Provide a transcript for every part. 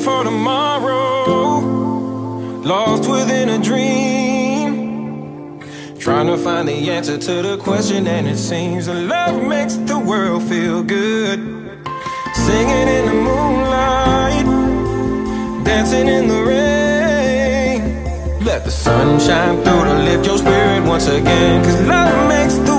for tomorrow, lost within a dream. Trying to find the answer to the question, and it seems that love makes the world feel good. Singing in the moonlight, dancing in the rain. Let the sun shine through to lift your spirit once again. Cause love makes the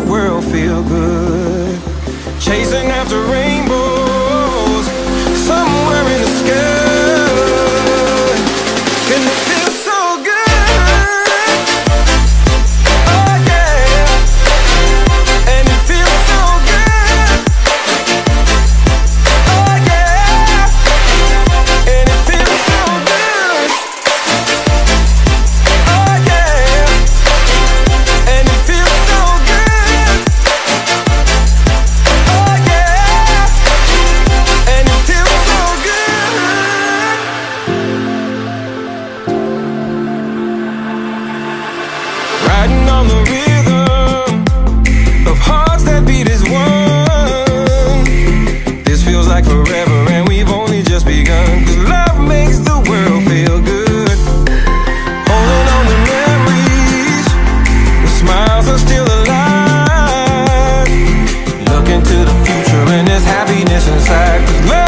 inside. Cause love